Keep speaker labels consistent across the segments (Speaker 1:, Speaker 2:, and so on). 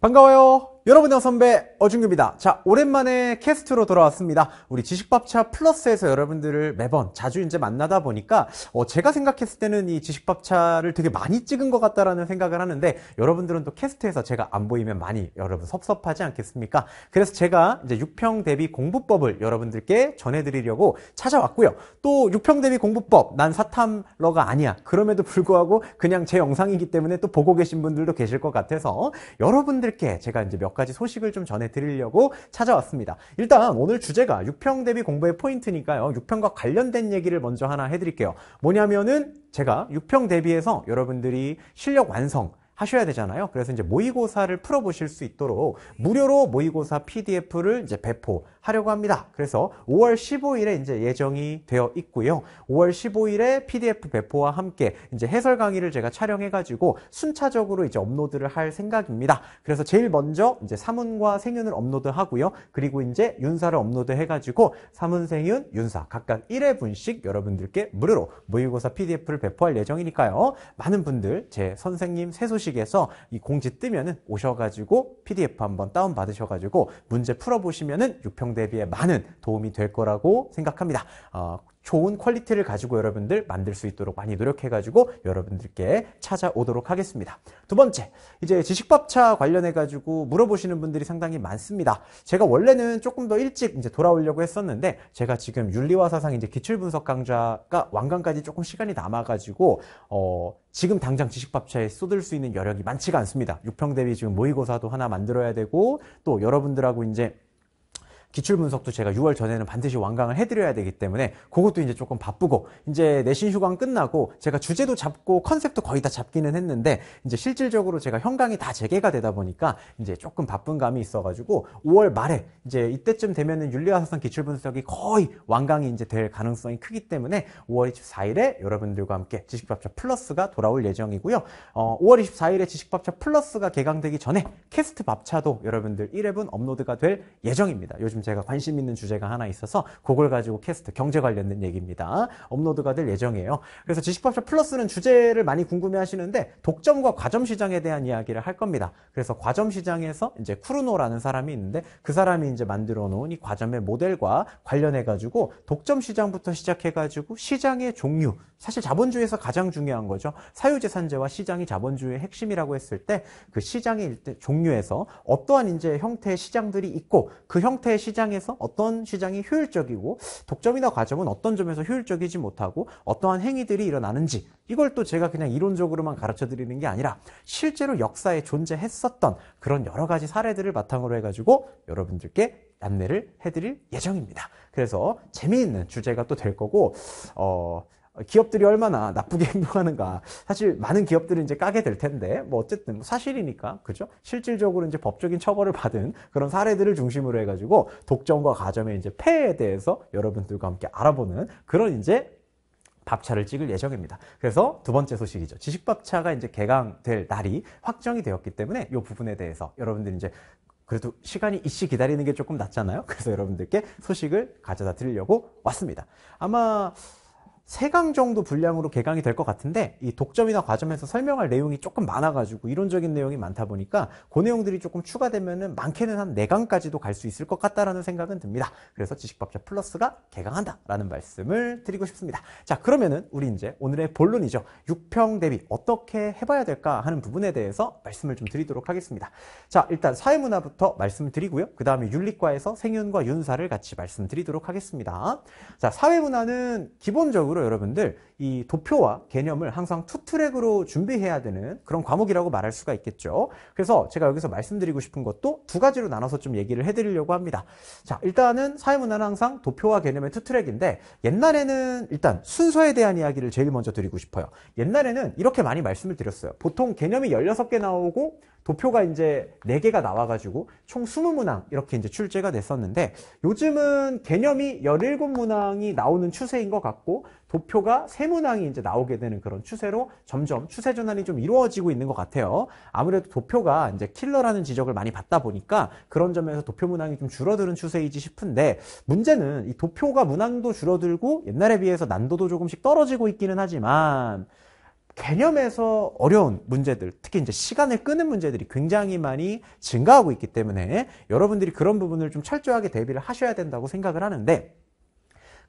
Speaker 1: 반가워요. 여러분의 선배 어준규입니다. 자, 오랜만에 캐스트로 돌아왔습니다. 우리 지식밥차 플러스에서 여러분들을 매번 자주 이제 만나다 보니까 어, 제가 생각했을 때는 이 지식밥차를 되게 많이 찍은 것 같다라는 생각을 하는데 여러분들은 또 캐스트에서 제가 안 보이면 많이 여러분 섭섭하지 않겠습니까? 그래서 제가 이제 6평 대비 공부법을 여러분들께 전해드리려고 찾아왔고요. 또 6평 대비 공부법 난 사탐러가 아니야. 그럼에도 불구하고 그냥 제 영상이기 때문에 또 보고 계신 분들도 계실 것 같아서 여러분들께 제가 이제 몇 가지 소식을 좀 전해드리려고 찾아왔습니다. 일단 오늘 주제가 6평 대비 공부의 포인트니까요. 6평과 관련된 얘기를 먼저 하나 해드릴게요. 뭐냐면은 제가 6평 대비해서 여러분들이 실력 완성, 하셔야 되잖아요. 그래서 이제 모의고사를 풀어보실 수 있도록 무료로 모의고사 PDF를 이제 배포하려고 합니다. 그래서 5월 15일에 이제 예정이 되어 있고요. 5월 15일에 PDF 배포와 함께 이제 해설 강의를 제가 촬영해가지고 순차적으로 이제 업로드를 할 생각입니다. 그래서 제일 먼저 이제 사문과 생윤을 업로드하고요. 그리고 이제 윤사를 업로드해가지고 사문, 생윤, 윤사 각각 1회분씩 여러분들께 무료로 모의고사 PDF를 배포할 예정이니까요. 많은 분들 제 선생님 새 소식 공식에서 이 공지 뜨면은 오셔가지고 PDF 한번 다운 받으셔가지고 문제 풀어보시면은 6평 대비에 많은 도움이 될 거라고 생각합니다. 어, 좋은 quality를 가지고 여러분들 만들 수 있도록 많이 노력해가지고 여러분들께 찾아오도록 하겠습니다. 두 번째, 이제 지식밥차 관련해가지고 물어보시는 분들이 상당히 많습니다. 제가 원래는 조금 더 일찍 이제 돌아오려고 했었는데 제가 지금 윤리와 사상 이제 기출 분석 강좌가 완강까지 조금 시간이 남아가지고 어, 지금 당장 지식밥차에 쏟을 수 있는 여력이 많지가 않습니다. 6평 대비 지금 모의고사도 하나 만들어야 되고 또 여러분들하고 이제 기출 분석도 제가 6월 전에는 반드시 완강을 해드려야 되기 때문에 그것도 이제 조금 바쁘고 이제 내신 휴강 끝나고 제가 주제도 잡고 컨셉도 거의 다 잡기는 했는데 이제 실질적으로 제가 현강이 다 재개가 되다 보니까 이제 조금 바쁜 감이 있어가지고 5월 말에 이제 이때쯤 되면은 윤리와 사상 기출 분석이 거의 완강이 이제 될 가능성이 크기 때문에 5월 24일에 여러분들과 함께 지식밥차 플러스가 돌아올 예정이고요. 어, 5월 24일에 지식밥차 플러스가 개강되기 전에 캐스트 밥차도 여러분들 1회분 업로드가 될 예정입니다. 요즘 요즘 제가 관심 있는 주제가 하나 있어서 그걸 가지고 캐스트 경제 관련된 얘기입니다. 업로드가 될 예정이에요. 그래서 지식밥차 플러스는 주제를 많이 궁금해 하시는데 독점과 과점 시장에 대한 이야기를 할 겁니다. 그래서 과점 시장에서 이제 쿠르노라는 사람이 있는데 그 사람이 이제 만들어 놓은 이 과점의 모델과 관련해 가지고 독점 시장부터 시작해 가지고 시장의 종류 사실 자본주의에서 가장 중요한 거죠. 사유재산제와 시장이 자본주의의 핵심이라고 했을 때 그 시장의 종류에서 어떠한 이제 형태의 시장들이 있고 그 형태의 시 장에서 어떤 시장이 효율적이고 독점이나 과점은 어떤 점에서 효율적이지 못하고 어떠한 행위들이 일어나는지 이걸 또 제가 그냥 이론적으로만 가르쳐 드리는 게 아니라 실제로 역사에 존재했었던 그런 여러 가지 사례들을 바탕으로 해가지고 여러분들께 안내를 해드릴 예정입니다. 그래서 재미있는 주제가 또 될 거고 어. 기업들이 얼마나 나쁘게 행동하는가. 사실 많은 기업들은 이제 까게 될 텐데, 뭐 어쨌든 뭐 사실이니까, 그죠? 실질적으로 이제 법적인 처벌을 받은 그런 사례들을 중심으로 해가지고 독점과 가점의 이제 폐에 대해서 여러분들과 함께 알아보는 그런 이제 밥차를 찍을 예정입니다. 그래서 두 번째 소식이죠. 지식밥차가 이제 개강될 날이 확정이 되었기 때문에 이 부분에 대해서 여러분들이 이제 그래도 시간이 이씨 기다리는 게 조금 낫잖아요. 그래서 여러분들께 소식을 가져다 드리려고 왔습니다. 아마 세강 정도 분량으로 개강이 될 것 같은데 이 독점이나 과점에서 설명할 내용이 조금 많아가지고 이론적인 내용이 많다 보니까 그 내용들이 조금 추가되면은 많게는 한 4강까지도 갈 수 있을 것 같다라는 생각은 듭니다. 그래서 지식밥차 플러스가 개강한다라는 말씀을 드리고 싶습니다. 자 그러면은 우리 이제 오늘의 본론이죠. 6평 대비 어떻게 해봐야 될까 하는 부분에 대해서 말씀을 좀 드리도록 하겠습니다. 자 일단 사회문화부터 말씀을 드리고요. 그 다음에 윤리과에서 생윤과 윤사를 같이 말씀드리도록 하겠습니다. 자 사회문화는 기본적으로 기본적으로 여러분들 이 도표와 개념을 항상 투트랙으로 준비해야 되는 그런 과목이라고 말할 수가 있겠죠. 그래서 제가 여기서 말씀드리고 싶은 것도 두 가지로 나눠서 좀 얘기를 해드리려고 합니다. 자, 일단은 사회문화는 항상 도표와 개념의 투트랙인데 옛날에는 일단 순서에 대한 이야기를 제일 먼저 드리고 싶어요. 옛날에는 이렇게 많이 말씀을 드렸어요. 보통 개념이 16개 나오고 도표가 이제 4개가 나와가지고 총 20문항 이렇게 이제 출제가 됐었는데 요즘은 개념이 17문항이 나오는 추세인 것 같고 도표가 3문항이 이제 나오게 되는 그런 추세로 점점 추세 전환이 좀 이루어지고 있는 것 같아요. 아무래도 도표가 이제 킬러라는 지적을 많이 받다 보니까 그런 점에서 도표 문항이 좀 줄어드는 추세이지 싶은데 문제는 이 도표가 문항도 줄어들고 옛날에 비해서 난도도 조금씩 떨어지고 있기는 하지만 개념에서 어려운 문제들, 특히 이제 시간을 끄는 문제들이 굉장히 많이 증가하고 있기 때문에 여러분들이 그런 부분을 좀 철저하게 대비를 하셔야 된다고 생각을 하는데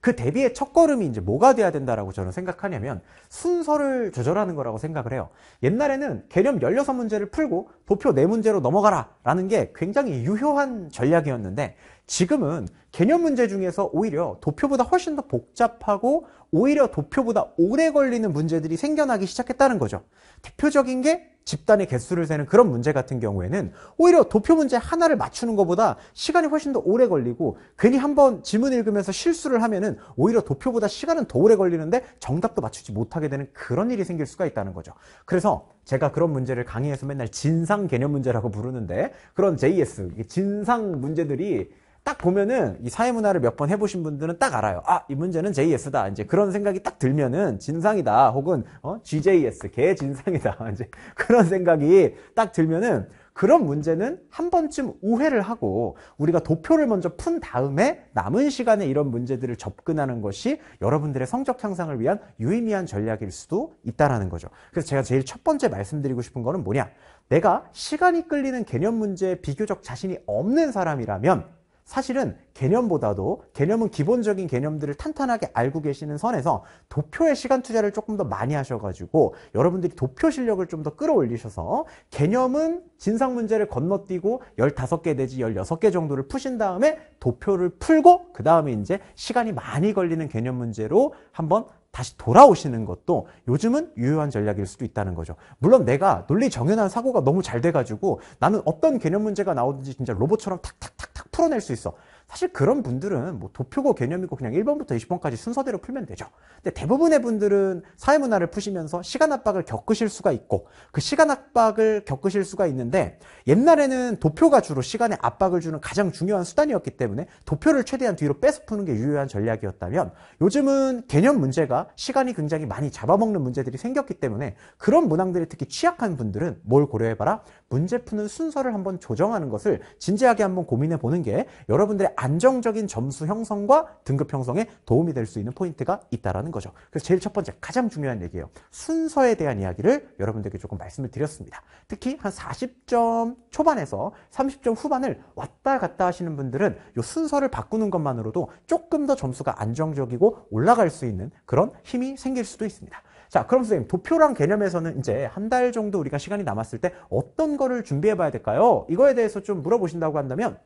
Speaker 1: 그 대비의 첫걸음이 이제 뭐가 돼야 된다라고 저는 생각하냐면 순서를 조절하는 거라고 생각을 해요. 옛날에는 개념 16문제를 풀고 도표 4문제로 넘어가라 라는 게 굉장히 유효한 전략이었는데 지금은 개념 문제 중에서 오히려 도표보다 훨씬 더 복잡하고 오히려 도표보다 오래 걸리는 문제들이 생겨나기 시작했다는 거죠. 대표적인 게 집단의 개수를 세는 그런 문제 같은 경우에는 오히려 도표 문제 하나를 맞추는 것보다 시간이 훨씬 더 오래 걸리고 괜히 한번 지문 읽으면서 실수를 하면은 오히려 도표보다 시간은 더 오래 걸리는데 정답도 맞추지 못하게 되는 그런 일이 생길 수가 있다는 거죠. 그래서 제가 그런 문제를 강의에서 맨날 진상 개념 문제라고 부르는데 그런 JS, 진상 문제들이 딱 보면은 이 사회문화를 몇 번 해보신 분들은 딱 알아요. 아, 이 문제는 JS다. 이제 그런 생각이 딱 들면은 진상이다. 혹은 어, GJS, 개 진상이다. 이제 그런 생각이 딱 들면은 그런 문제는 한 번쯤 우회를 하고 우리가 도표를 먼저 푼 다음에 남은 시간에 이런 문제들을 접근하는 것이 여러분들의 성적 향상을 위한 유의미한 전략일 수도 있다라는 거죠. 그래서 제가 제일 첫 번째 말씀드리고 싶은 거는 뭐냐? 내가 시간이 끌리는 개념 문제에 비교적 자신이 없는 사람이라면 사실은 개념보다도 개념은 기본적인 개념들을 탄탄하게 알고 계시는 선에서 도표의 시간 투자를 조금 더 많이 하셔가지고 여러분들이 도표 실력을 좀 더 끌어올리셔서 개념은 진상 문제를 건너뛰고 15개 내지 16개 정도를 푸신 다음에 도표를 풀고 그 다음에 이제 시간이 많이 걸리는 개념 문제로 한번 다시 돌아오시는 것도 요즘은 유효한 전략일 수도 있다는 거죠. 물론 내가 논리 정연한 사고가 너무 잘 돼가지고 나는 어떤 개념 문제가 나오든지 진짜 로봇처럼 탁탁탁탁 풀어낼 수 있어. 사실 그런 분들은 뭐 도표고 개념이고 그냥 1번부터 20번까지 순서대로 풀면 되죠. 근데 대부분의 분들은 사회문화를 푸시면서 시간 압박을 겪으실 수가 있고 그 시간 압박을 겪으실 수가 있는데 옛날에는 도표가 주로 시간에 압박을 주는 가장 중요한 수단이었기 때문에 도표를 최대한 뒤로 빼서 푸는 게 유효한 전략이었다면 요즘은 개념 문제가 시간이 굉장히 많이 잡아먹는 문제들이 생겼기 때문에 그런 문항들이 특히 취약한 분들은 뭘 고려해봐라? 문제 푸는 순서를 한번 조정하는 것을 진지하게 한번 고민해 보는 게 여러분들의 안정적인 점수 형성과 등급 형성에 도움이 될 수 있는 포인트가 있다라는 거죠. 그래서 제일 첫 번째 가장 중요한 얘기예요. 순서에 대한 이야기를 여러분들께 조금 말씀을 드렸습니다. 특히 한 40점 초반에서 30점 후반을 왔다 갔다 하시는 분들은 이 순서를 바꾸는 것만으로도 조금 더 점수가 안정적이고 올라갈 수 있는 그런 힘이 생길 수도 있습니다. 자, 그럼 선생님, 도표랑 개념에서는 이제 한 달 정도 우리가 시간이 남았을 때 어떤 거를 준비해 봐야 될까요? 이거에 대해서 좀 물어보신다고 한다면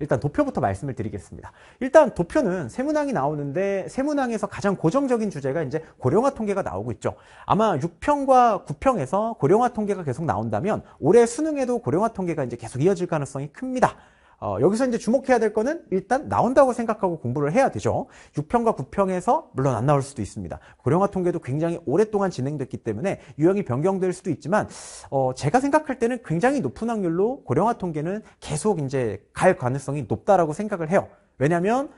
Speaker 1: 일단 도표부터 말씀을 드리겠습니다. 일단 도표는 세문항이 나오는데 세문항에서 가장 고정적인 주제가 이제 고령화 통계가 나오고 있죠. 아마 6평과 9평에서 고령화 통계가 계속 나온다면 올해 수능에도 고령화 통계가 이제 계속 이어질 가능성이 큽니다. 어, 여기서 이제 주목해야 될 거는 일단 나온다고 생각하고 공부를 해야 되죠. 6평과 9평에서 물론 안 나올 수도 있습니다. 고령화 통계도 굉장히 오랫동안 진행됐기 때문에 유형이 변경될 수도 있지만 어, 제가 생각할 때는 굉장히 높은 확률로 고령화 통계는 계속 이제 갈 가능성이 높다라고 생각을 해요. 왜냐하면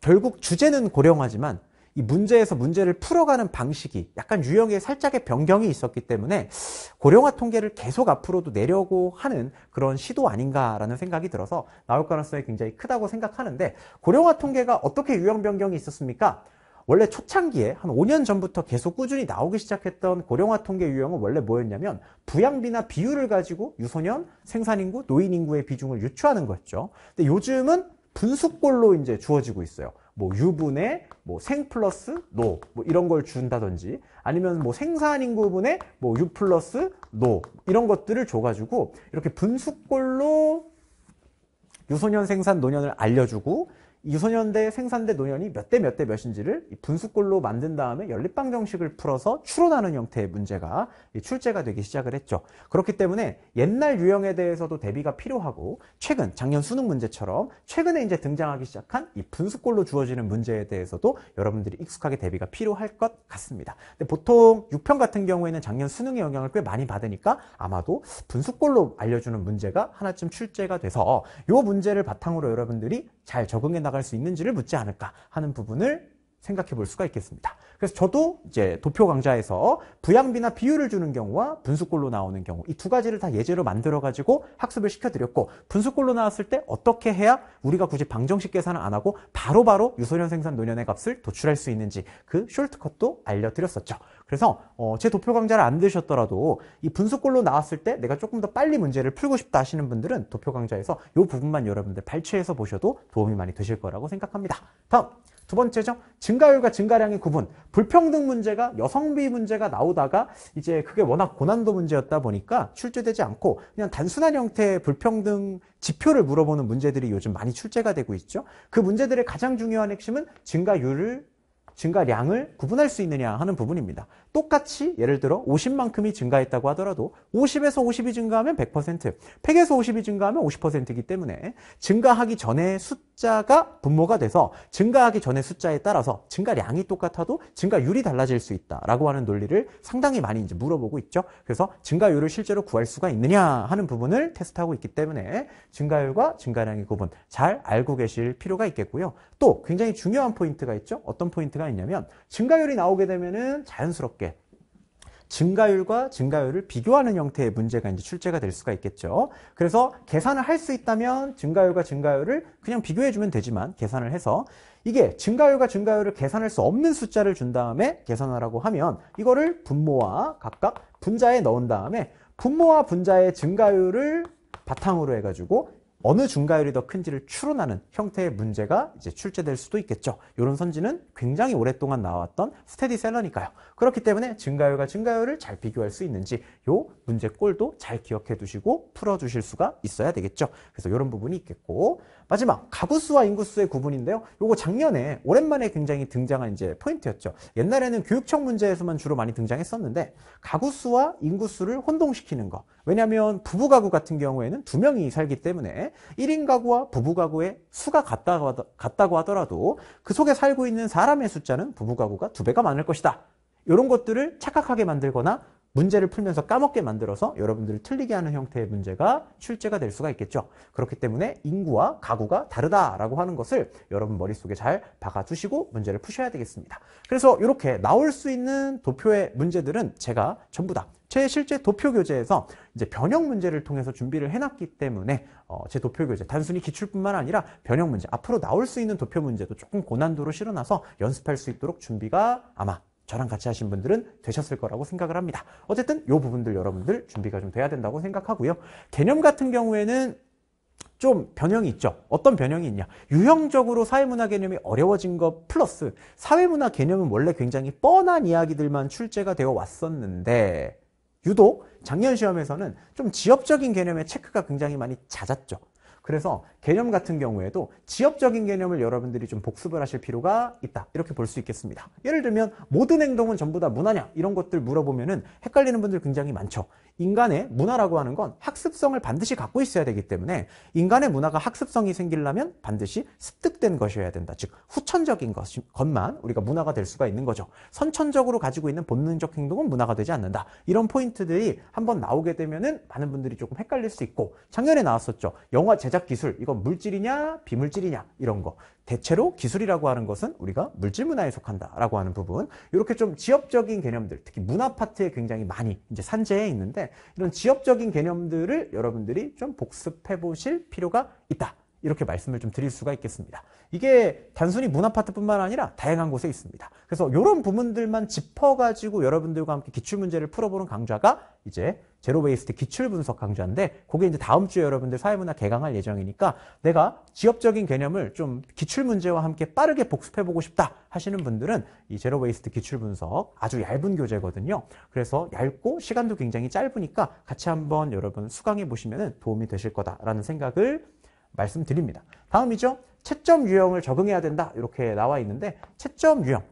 Speaker 1: 결국 주제는 고령화지만 이 문제에서 문제를 풀어가는 방식이 약간 유형에 살짝의 변경이 있었기 때문에 고령화 통계를 계속 앞으로도 내려고 하는 그런 시도 아닌가라는 생각이 들어서 나올 가능성이 굉장히 크다고 생각하는데 고령화 통계가 어떻게 유형 변경이 있었습니까? 원래 초창기에 한 5년 전부터 계속 꾸준히 나오기 시작했던 고령화 통계 유형은 원래 뭐였냐면 부양비나 비율을 가지고 유소년, 생산인구, 노인인구의 비중을 유추하는 거였죠. 근데 요즘은 분수꼴로 이제 주어지고 있어요. 뭐 유분의 뭐생 플러스 노 뭐 이런 걸 준다든지 아니면 뭐 생산 인구분의 뭐유 플러스 노 이런 것들을 줘가지고 이렇게 분수꼴로 유소년 생산 노년을 알려주고 유소년대 생산대 노년이 몇 대 몇 대 몇인지를 분수꼴로 만든 다음에 연립방 정식을 풀어서 추론하는 형태의 문제가 출제가 되기 시작을 했죠. 그렇기 때문에 옛날 유형에 대해서도 대비가 필요하고 최근 작년 수능 문제처럼 최근에 이제 등장하기 시작한 이 분수꼴로 주어지는 문제에 대해서도 여러분들이 익숙하게 대비가 필요할 것 같습니다. 근데 보통 6평 같은 경우에는 작년 수능의 영향을 꽤 많이 받으니까 아마도 분수꼴로 알려주는 문제가 하나쯤 출제가 돼서 이 문제를 바탕으로 여러분들이 잘 적응해 나갈 수 있는지를 묻지 않을까 하는 부분을 생각해 볼 수가 있겠습니다. 그래서 저도 이제 도표 강좌에서 부양비나 비율을 주는 경우와 분수꼴로 나오는 경우 이 두 가지를 다 예제로 만들어 가지고 학습을 시켜드렸고 분수꼴로 나왔을 때 어떻게 해야 우리가 굳이 방정식 계산을 안 하고 바로바로 바로 유소년 생산 노년의 값을 도출할 수 있는지 그 숄트컷도 알려드렸었죠. 그래서 어, 제 도표 강좌를 안 들으셨더라도 이 분수꼴로 나왔을 때 내가 조금 더 빨리 문제를 풀고 싶다 하시는 분들은 도표 강좌에서 이 부분만 여러분들 발췌해서 보셔도 도움이 많이 되실 거라고 생각합니다. 다음 두 번째죠. 증가율과 증가량의 구분. 불평등 문제가 여성비 문제가 나오다가 이제 그게 워낙 고난도 문제였다 보니까 출제되지 않고 그냥 단순한 형태의 불평등 지표를 물어보는 문제들이 요즘 많이 출제가 되고 있죠. 그 문제들의 가장 중요한 핵심은 증가율을 증가량을 구분할 수 있느냐 하는 부분입니다. 똑같이 예를 들어 50만큼이 증가했다고 하더라도 50에서 50이 증가하면 100%, 100에서 50이 증가하면 50%이기 때문에 증가하기 전에 숫자가 분모가 돼서 증가하기 전의 숫자에 따라서 증가량이 똑같아도 증가율이 달라질 수 있다라고 하는 논리를 상당히 많이 이제 물어보고 있죠. 그래서 증가율을 실제로 구할 수가 있느냐 하는 부분을 테스트하고 있기 때문에 증가율과 증가량의 구분 잘 알고 계실 필요가 있겠고요. 또 굉장히 중요한 포인트가 있죠. 어떤 포인트가 있냐면 증가율이 나오게 되면은 자연스럽게 증가율과 증가율을 비교하는 형태의 문제가 이제 출제가 될 수가 있겠죠. 그래서 계산을 할 수 있다면 증가율과 증가율을 그냥 비교해 주면 되지만 계산을 해서 이게 증가율과 증가율을 계산할 수 없는 숫자를 준 다음에 계산하라고 하면 이거를 분모와 각각 분자에 넣은 다음에 분모와 분자의 증가율을 바탕으로 해가지고 어느 증가율이 더 큰지를 추론하는 형태의 문제가 이제 출제될 수도 있겠죠. 이런 선지는 굉장히 오랫동안 나왔던 스테디셀러니까요. 그렇기 때문에 증가율과 증가율을 잘 비교할 수 있는지 요 문제 꼴도 잘 기억해 두시고 풀어 주실 수가 있어야 되겠죠. 그래서 이런 부분이 있겠고 마지막 가구수와 인구수의 구분인데요. 요거 작년에 오랜만에 굉장히 등장한 이제 포인트였죠. 옛날에는 교육청 문제에서만 주로 많이 등장했었는데 가구수와 인구수를 혼동시키는 거. 왜냐하면 부부 가구 같은 경우에는 두 명이 살기 때문에 1인 가구와 부부 가구의 수가 같다고 하더라도 그 속에 살고 있는 사람의 숫자는 부부 가구가 두 배가 많을 것이다. 이런 것들을 착각하게 만들거나 문제를 풀면서 까먹게 만들어서 여러분들을 틀리게 하는 형태의 문제가 출제가 될 수가 있겠죠. 그렇기 때문에 인구와 가구가 다르다라고 하는 것을 여러분 머릿속에 잘 박아두시고 문제를 푸셔야 되겠습니다. 그래서 이렇게 나올 수 있는 도표의 문제들은 제가 전부 다제 실제 도표 교재에서 이제 변형 문제를 통해서 준비를 해놨기 때문에 어, 제 도표 교재 단순히 기출뿐만 아니라 변형 문제 앞으로 나올 수 있는 도표 문제도 조금 고난도로 실어놔서 연습할 수 있도록 준비가 아마 저랑 같이 하신 분들은 되셨을 거라고 생각을 합니다. 어쨌든 이 부분들 여러분들 준비가 좀 돼야 된다고 생각하고요. 개념 같은 경우에는 좀 변형이 있죠. 어떤 변형이 있냐. 유형적으로 사회문화 개념이 어려워진 것 플러스 사회문화 개념은 원래 굉장히 뻔한 이야기들만 출제가 되어 왔었는데 유독 작년 시험에서는 좀 지역적인 개념의 체크가 굉장히 많이 잦았죠. 그래서 개념 같은 경우에도 지역적인 개념을 여러분들이 좀 복습을 하실 필요가 있다. 이렇게 볼 수 있겠습니다. 예를 들면 모든 행동은 전부 다 문화냐 이런 것들 물어보면은 헷갈리는 분들 굉장히 많죠. 인간의 문화라고 하는 건 학습성을 반드시 갖고 있어야 되기 때문에 인간의 문화가 학습성이 생기려면 반드시 습득된 것이어야 된다. 즉 후천적인 것, 것만 우리가 문화가 될 수가 있는 거죠. 선천적으로 가지고 있는 본능적 행동은 문화가 되지 않는다. 이런 포인트들이 한번 나오게 되면은 많은 분들이 조금 헷갈릴 수 있고 작년에 나왔었죠. 영화 제작 기술 이건 물질이냐 비물질이냐 이런 거. 대체로 기술이라고 하는 것은 우리가 물질 문화에 속한다라고 하는 부분. 이렇게 좀 지역적인 개념들, 특히 문화 파트에 굉장히 많이 이제 산재해 있는데 이런 지역적인 개념들을 여러분들이 좀 복습해 보실 필요가 있다. 이렇게 말씀을 좀 드릴 수가 있겠습니다. 이게 단순히 문화 파트뿐만 아니라 다양한 곳에 있습니다. 그래서 이런 부분들만 짚어가지고 여러분들과 함께 기출 문제를 풀어보는 강좌가 이제 제로 베이스트 기출 분석 강좌인데 그게 이제 다음 주에 여러분들 사회문화 개강할 예정이니까 내가 지역적인 개념을 좀 기출 문제와 함께 빠르게 복습해 보고 싶다 하시는 분들은 이 zero based 기출 분석 아주 얇은 교재거든요. 그래서 얇고 시간도 굉장히 짧으니까 같이 한번 여러분 수강해 보시면 도움이 되실 거다라는 생각을 말씀드립니다. 다음이죠. 채점 유형을 적응해야 된다. 이렇게 나와 있는데 채점 유형.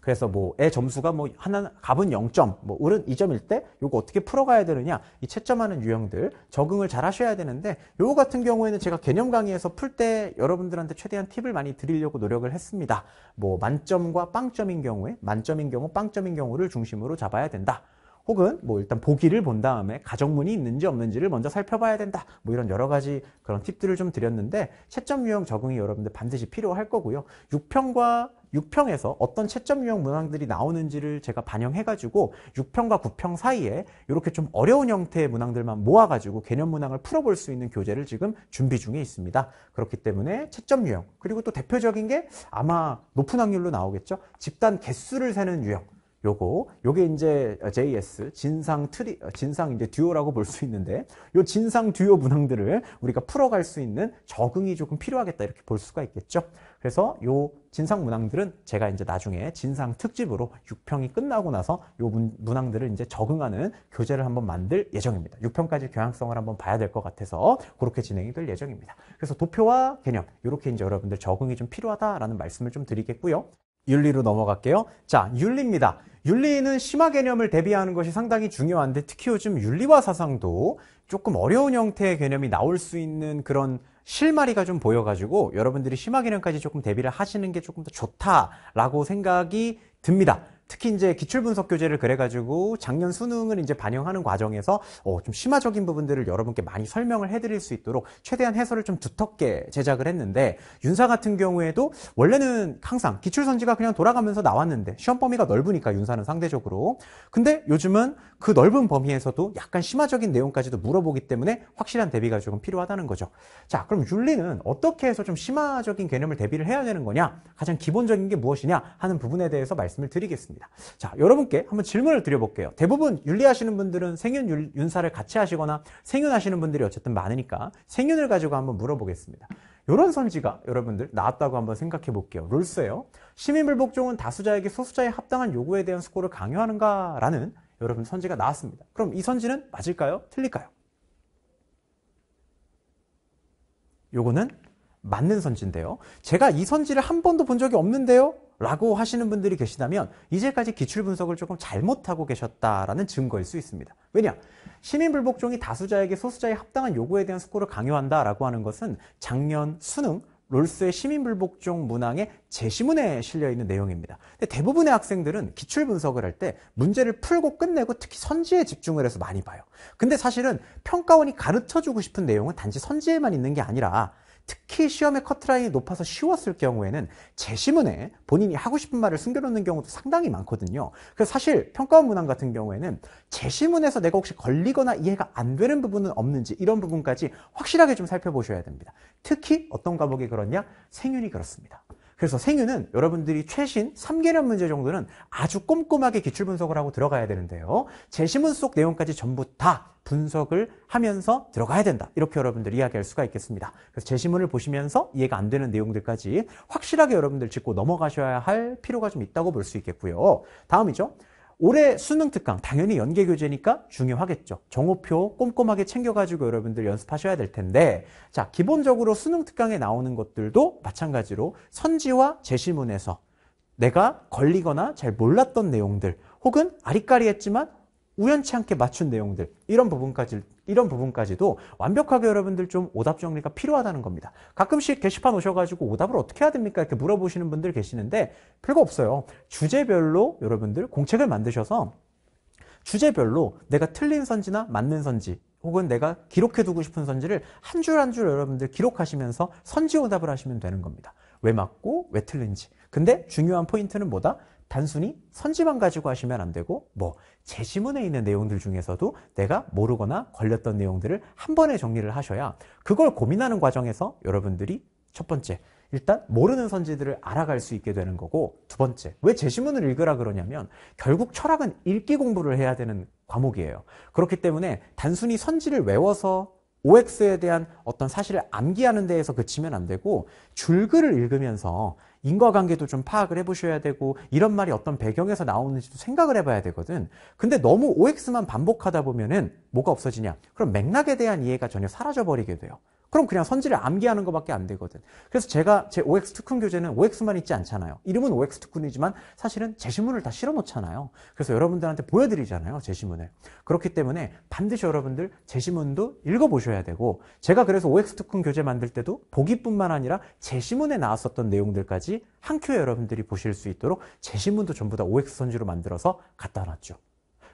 Speaker 1: 그래서 뭐 애 점수가 뭐 하나 갑은 0점, 뭐 을은 2점일 때 요거 어떻게 풀어가야 되느냐 이 채점하는 유형들 적응을 잘 하셔야 되는데 요거 같은 경우에는 제가 개념 강의에서 풀 때 여러분들한테 최대한 팁을 많이 드리려고 노력을 했습니다. 뭐 만점과 빵점인 경우에 만점인 경우 빵점인 경우를 중심으로 잡아야 된다. 혹은 뭐 일단 보기를 본 다음에 가정문이 있는지 없는지를 먼저 살펴봐야 된다. 뭐 이런 여러 가지 그런 팁들을 좀 드렸는데 채점 유형 적응이 여러분들 반드시 필요할 거고요. 6평과 6평에서 어떤 채점 유형 문항들이 나오는지를 제가 반영해가지고 6평과 9평 사이에 이렇게 좀 어려운 형태의 문항들만 모아가지고 개념 문항을 풀어볼 수 있는 교재를 지금 준비 중에 있습니다. 그렇기 때문에 채점 유형 그리고 또 대표적인 게 아마 높은 확률로 나오겠죠. 집단 개수를 세는 유형 요거 요게 이제 JS 진상 트리 진상 이제 듀오라고 볼 수 있는데 요 진상 듀오 문항들을 우리가 풀어갈 수 있는 적응이 조금 필요하겠다 이렇게 볼 수가 있겠죠. 그래서 요 진상 문항들은 제가 이제 나중에 진상 특집으로 6평이 끝나고 나서 요 문, 문항들을 이제 적응하는 교재를 한번 만들 예정입니다. 6평까지 교양성을 한번 봐야 될 것 같아서 그렇게 진행이 될 예정입니다. 그래서 도표와 개념 이렇게 이제 여러분들 적응이 좀 필요하다라는 말씀을 좀 드리겠고요. 윤리로 넘어갈게요. 자, 윤리입니다. 윤리는 심화 개념을 대비하는 것이 상당히 중요한데 특히 요즘 윤리와 사상도 조금 어려운 형태의 개념이 나올 수 있는 그런 실마리가 좀 보여가지고 여러분들이 심화 개념까지 조금 대비를 하시는 게 조금 더 좋다라고 생각이 듭니다. 특히 이제 기출 분석 교재를 그래가지고 작년 수능을 이제 반영하는 과정에서 어, 좀 심화적인 부분들을 여러분께 많이 설명을 해드릴 수 있도록 최대한 해설을 좀 두텁게 제작을 했는데 윤사 같은 경우에도 원래는 항상 기출 선지가 그냥 돌아가면서 나왔는데 시험 범위가 넓으니까 윤사는 상대적으로 근데 요즘은 그 넓은 범위에서도 약간 심화적인 내용까지도 물어보기 때문에 확실한 대비가 조금 필요하다는 거죠. 자, 그럼 윤리는 어떻게 해서 좀 심화적인 개념을 대비를 해야 되는 거냐? 가장 기본적인 게 무엇이냐 하는 부분에 대해서 말씀을 드리겠습니다. 있습니다. 자, 여러분께 한번 질문을 드려볼게요. 대부분 윤리하시는 분들은 생윤 윤사를 같이 하시거나 생윤하시는 분들이 어쨌든 많으니까 생윤을 가지고 한번 물어보겠습니다. 이런 선지가 여러분들 나왔다고 한번 생각해 볼게요. 룰스예요. 시민불복종은 다수자에게 소수자의 합당한 요구에 대한 수고를 강요하는가? 라는 여러분 선지가 나왔습니다. 그럼 이 선지는 맞을까요? 틀릴까요? 요거는 맞는 선지인데요. 제가 이 선지를 한 번도 본 적이 없는데요. 라고 하시는 분들이 계시다면 이제까지 기출 분석을 조금 잘못하고 계셨다라는 증거일 수 있습니다. 왜냐? 시민불복종이 다수자에게 소수자의 합당한 요구에 대한 숙고를 강요한다라고 하는 것은 작년 수능 롤스의 시민불복종 문항의 제시문에 실려 있는 내용입니다. 대부분의 학생들은 기출 분석을 할 때 문제를 풀고 끝내고 특히 선지에 집중을 해서 많이 봐요. 근데 사실은 평가원이 가르쳐 주고 싶은 내용은 단지 선지에만 있는 게 아니라 특히 시험의 커트라인이 높아서 쉬웠을 경우에는 제시문에 본인이 하고 싶은 말을 숨겨놓는 경우도 상당히 많거든요. 그래서 사실 평가원 문항 같은 경우에는 제시문에서 내가 혹시 걸리거나 이해가 안 되는 부분은 없는지 이런 부분까지 확실하게 좀 살펴보셔야 됩니다. 특히 어떤 과목이 그렇냐? 생윤이 그렇습니다. 그래서 생유는 여러분들이 최신 3개년 문제 정도는 아주 꼼꼼하게 기출 분석을 하고 들어가야 되는데요. 제시문 속 내용까지 전부 다 분석을 하면서 들어가야 된다. 이렇게 여러분들 이야기할 수가 있겠습니다. 그래서 제시문을 보시면서 이해가 안 되는 내용들까지 확실하게 여러분들 짚고 넘어가셔야 할 필요가 좀 있다고 볼 수 있겠고요. 다음이죠. 올해 수능 특강 당연히 연계 교재니까 중요하겠죠. 정오표 꼼꼼하게 챙겨가지고 여러분들 연습하셔야 될 텐데 자 기본적으로 수능 특강에 나오는 것들도 마찬가지로 선지와 제시문에서 내가 걸리거나 잘 몰랐던 내용들 혹은 아리까리했지만 우연치 않게 맞춘 내용들 이런 부분까지 이런 부분까지도 완벽하게 여러분들 좀 오답 정리가 필요하다는 겁니다. 가끔씩 게시판 오셔가지고 오답을 어떻게 해야 됩니까? 이렇게 물어보시는 분들 계시는데 별거 없어요. 주제별로 여러분들 공책을 만드셔서 주제별로 내가 틀린 선지나 맞는 선지 혹은 내가 기록해두고 싶은 선지를 한 줄 한 줄 여러분들 기록하시면서 선지 오답을 하시면 되는 겁니다. 왜 맞고 왜 틀린지. 근데 중요한 포인트는 뭐다? 단순히 선지만 가지고 하시면 안 되고 뭐 제시문에 있는 내용들 중에서도 내가 모르거나 걸렸던 내용들을 한 번에 정리를 하셔야 그걸 고민하는 과정에서 여러분들이 첫 번째 일단 모르는 선지들을 알아갈 수 있게 되는 거고 두 번째 왜 제시문을 읽으라 그러냐면 결국 철학은 읽기 공부를 해야 되는 과목이에요. 그렇기 때문에 단순히 선지를 외워서 OX에 대한 어떤 사실을 암기하는 데에서 그치면 안 되고 줄글을 읽으면서 인과관계도 좀 파악을 해보셔야 되고 이런 말이 어떤 배경에서 나오는지도 생각을 해봐야 되거든. 근데 너무 OX만 반복하다 보면은 뭐가 없어지냐? 그럼 맥락에 대한 이해가 전혀 사라져버리게 돼요. 그럼 그냥 선지를 암기하는 것밖에 안 되거든. 그래서 제가 제 OX 특훈 교재는 OX만 있지 않잖아요. 이름은 OX 특훈이지만 사실은 제시문을 다 실어 놓잖아요. 그래서 여러분들한테 보여드리잖아요. 제시문을. 그렇기 때문에 반드시 여러분들 제시문도 읽어보셔야 되고 제가 그래서 OX 특훈 교재 만들 때도 보기뿐만 아니라 제시문에 나왔었던 내용들까지 한 큐에 여러분들이 보실 수 있도록 제시문도 전부 다 OX 선지로 만들어서 갖다 놨죠.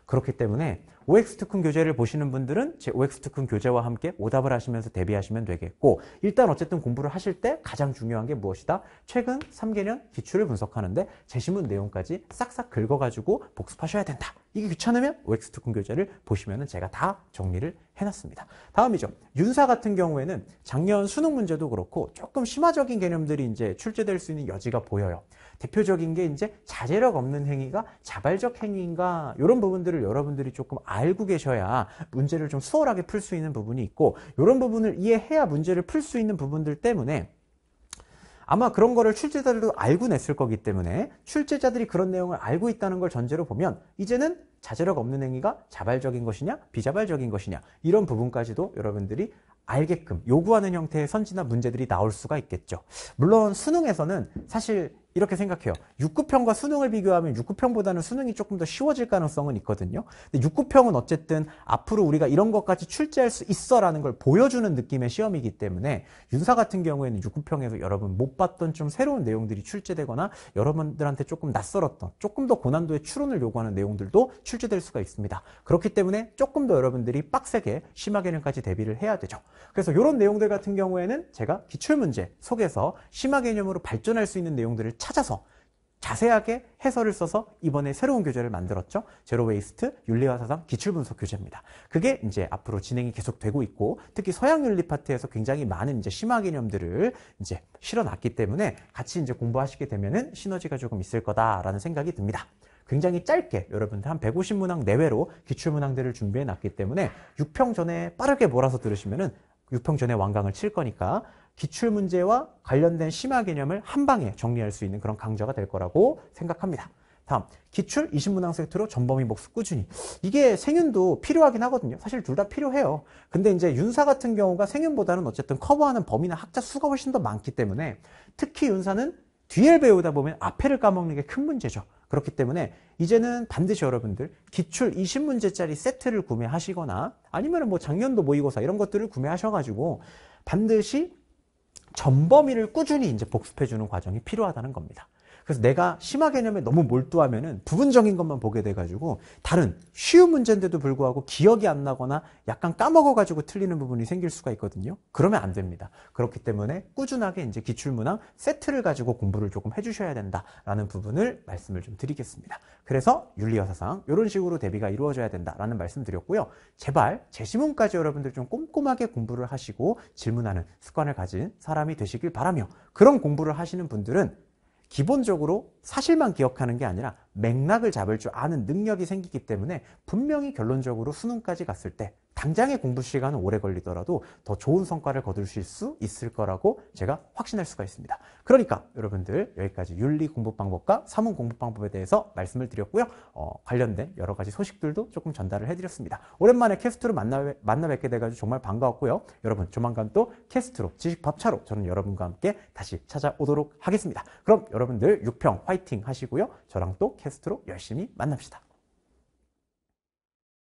Speaker 1: 그렇기 때문에 OX 특훈 교재를 보시는 분들은 제 OX 특훈 교재와 함께 오답을 하시면서 대비하시면 되겠고 일단 어쨌든 공부를 하실 때 가장 중요한 게 무엇이다? 최근 3개년 기출을 분석하는데 제시문 내용까지 싹싹 긁어가지고 복습하셔야 된다. 이게 귀찮으면 OX 특훈 교재를 보시면 제가 다 정리를 해놨습니다. 다음이죠. 윤사 같은 경우에는 작년 수능 문제도 그렇고 조금 심화적인 개념들이 이제 출제될 수 있는 여지가 보여요. 대표적인 게 이제 자제력 없는 행위가 자발적 행위인가 이런 부분들을 여러분들이 조금 알고 계셔야 문제를 좀 수월하게 풀 수 있는 부분이 있고 이런 부분을 이해해야 문제를 풀 수 있는 부분들 때문에 아마 그런 거를 출제자들도 알고 냈을 거기 때문에 출제자들이 그런 내용을 알고 있다는 걸 전제로 보면 이제는 자제력 없는 행위가 자발적인 것이냐 비자발적인 것이냐 이런 부분까지도 여러분들이 알게끔 요구하는 형태의 선지나 문제들이 나올 수가 있겠죠. 물론 수능에서는 사실 이렇게 생각해요. 6구평과 수능을 비교하면 6구평보다는 수능이 조금 더 쉬워질 가능성은 있거든요. 근데 6구평은 어쨌든 앞으로 우리가 이런 것까지 출제할 수 있어라는 걸 보여주는 느낌의 시험이기 때문에 윤사 같은 경우에는 6구평에서 여러분 못 봤던 좀 새로운 내용들이 출제되거나 여러분들한테 조금 낯설었던 조금 더 고난도의 추론을 요구하는 내용들도 출제될 수가 있습니다. 그렇기 때문에 조금 더 여러분들이 빡세게 심화 개념까지 대비를 해야 되죠. 그래서 이런 내용들 같은 경우에는 제가 기출문제 속에서 심화 개념으로 발전할 수 있는 내용들을 찾아서 자세하게 해설을 써서 이번에 새로운 교재를 만들었죠. zero based 윤리와 사상 기출 분석 교재입니다. 그게 이제 앞으로 진행이 계속 되고 있고 특히 서양 윤리 파트에서 굉장히 많은 이제 심화 개념들을 이제 실어 놨기 때문에 같이 이제 공부하시게 되면은 시너지가 조금 있을 거다라는 생각이 듭니다. 굉장히 짧게 여러분들 한 150문항 내외로 기출문항들을 준비해 놨기 때문에 6평 전에 빠르게 몰아서 들으시면은 6평 전에 완강을 칠 거니까 기출 문제와 관련된 심화 개념을 한 방에 정리할 수 있는 그런 강좌가 될 거라고 생각합니다. 다음 기출 20문항 세트로 전범위 복습 꾸준히. 이게 생윤도 필요하긴 하거든요. 사실 둘 다 필요해요. 근데 이제 윤사 같은 경우가 생윤보다는 어쨌든 커버하는 범위나 학자 수가 훨씬 더 많기 때문에 특히 윤사는 뒤를 배우다 보면 앞에를 까먹는 게 큰 문제죠 그렇기 때문에 이제는 반드시 여러분들 기출 20문제짜리 세트를 구매하시거나 아니면 뭐 작년도 모의고사 이런 것들을 구매하셔가지고 반드시 전범위를 꾸준히 이제 복습해주는 과정이 필요하다는 겁니다. 그래서 내가 심화 개념에 너무 몰두하면은 부분적인 것만 보게 돼가지고 다른 쉬운 문제인데도 불구하고 기억이 안 나거나 약간 까먹어가지고 틀리는 부분이 생길 수가 있거든요. 그러면 안 됩니다. 그렇기 때문에 꾸준하게 이제 기출문항 세트를 가지고 공부를 조금 해주셔야 된다라는 부분을 말씀을 좀 드리겠습니다. 그래서 윤리와 사상 이런 식으로 대비가 이루어져야 된다라는 말씀 드렸고요. 제발 제시문까지 여러분들 좀 꼼꼼하게 공부를 하시고 질문하는 습관을 가진 사람이 되시길 바라며 그런 공부를 하시는 분들은 기본적으로 사실만 기억하는 게 아니라 맥락을 잡을 줄 아는 능력이 생기기 때문에 분명히 결론적으로 수능까지 갔을 때 당장의 공부 시간은 오래 걸리더라도 더 좋은 성과를 거두실 수 있을 거라고 제가 확신할 수가 있습니다. 그러니까 여러분들 여기까지 윤리 공부 방법과 사문 공부 방법에 대해서 말씀을 드렸고요. 어, 관련된 여러 가지 소식들도 조금 전달을 해드렸습니다. 오랜만에 캐스트로 만나, 만나 뵙게 돼가지고 정말 반가웠고요. 여러분 조만간 또 캐스트로 지식밥차로 저는 여러분과 함께 다시 찾아오도록 하겠습니다. 그럼 여러분들 6평 화이팅 하시고요. 저랑 또 캐스트로 열심히 만납시다.